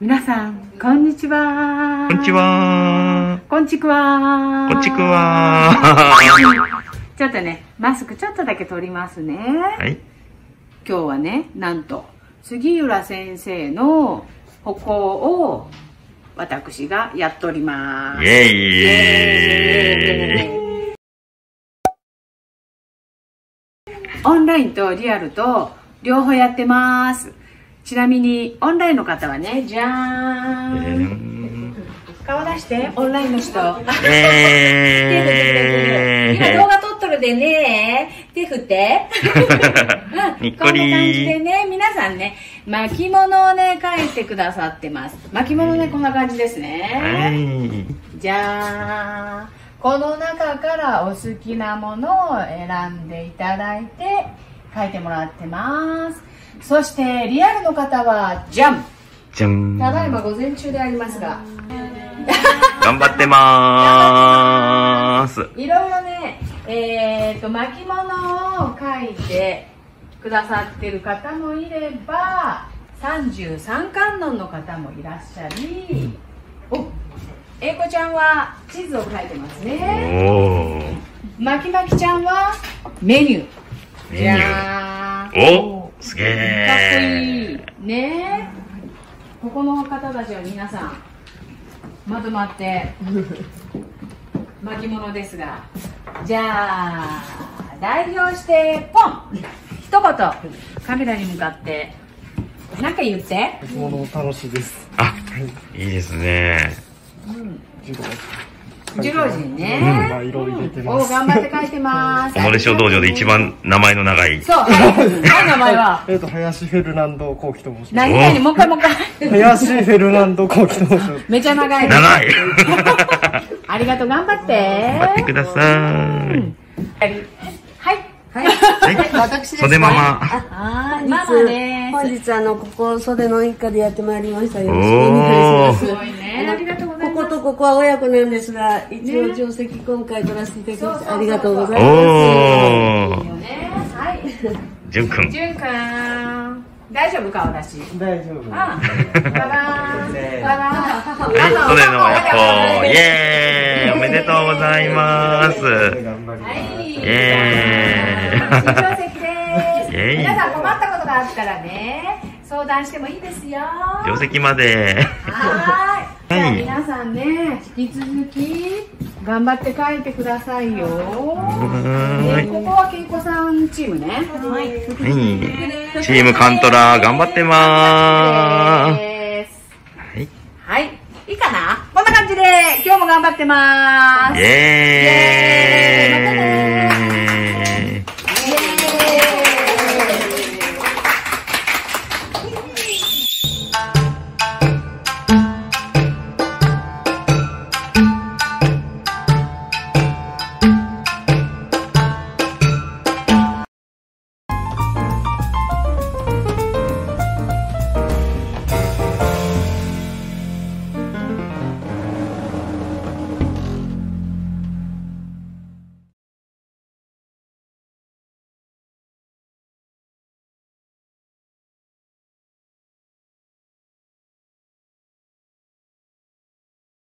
皆さん、こんにちは。こんにち。はこんちくわ。こんちくわちょっとね、マスクちょっとだけ取りますね。はい。今日はね、なんと、杉浦先生の歩行を私がやっております。イェイオンラインとリアルと両方やってます。ちなみに、オンラインの方はね、じゃーん。顔出して、オンラインの人。え 今動画撮っとるでね、手振って。こんな感じでね、皆さんね、巻物をね、書いてくださってます。巻物ね、こんな感じですはね。い。じゃーん。この中からお好きなものを選んでいただいて、書いてもらってます。そして、リアルの方は、じゃんじゃん。ただいま午前中でありますが、頑張ってまーす。いろいろね、えー、と巻物を書いてくださってる方もいれば33観音の方もいらっしゃりお英子ちゃんは地図を書いてますおねー。まきまきちゃんはメニューメニュー。じゃー。んおすげかっこー。いい。ね。ここの方たちは皆さんまとまって巻物ですが。じゃあ代表してポン。一言カメラに向かって何か言って。もの楽しいです。あ、いいですね。ジロ十郎人ね、まあ色入れておます。頑張って書いてますこの列車道場で一番名前の長い。そうはい何名前は えっと、林フェルナンド幸喜と申します。何々もう一回もう一回 林フェルナンド幸喜と申します。めちゃ長い長い。ありがとう頑張って頑張ってください。はいはい、はい。私です袖ママ。あママね本日あのここ袖の一家でやってまいりました。よろしくおお願いしすます。ごいねありがとうここは親子なんですが、一応定石今回取らせていただきましてありがとうございます。おー。はいじゅんくん。じゅんくん大丈夫か私？大丈夫。あババーンババーンはい、袖の親子、イエーイおめでとうございます。頑張ります。はいイエーイ 皆さん困ったことがあったらね相談してもいいですよ定石まで。はーい。じゃあはい皆さんね、引き続き頑張って書いてくださいよ。はでここはけいこさんチームね。はい。はい。チームカントラ頑張ってまーす。はい。はい。いいかな？こんな感じで今日も頑張ってまーイイエーイまたね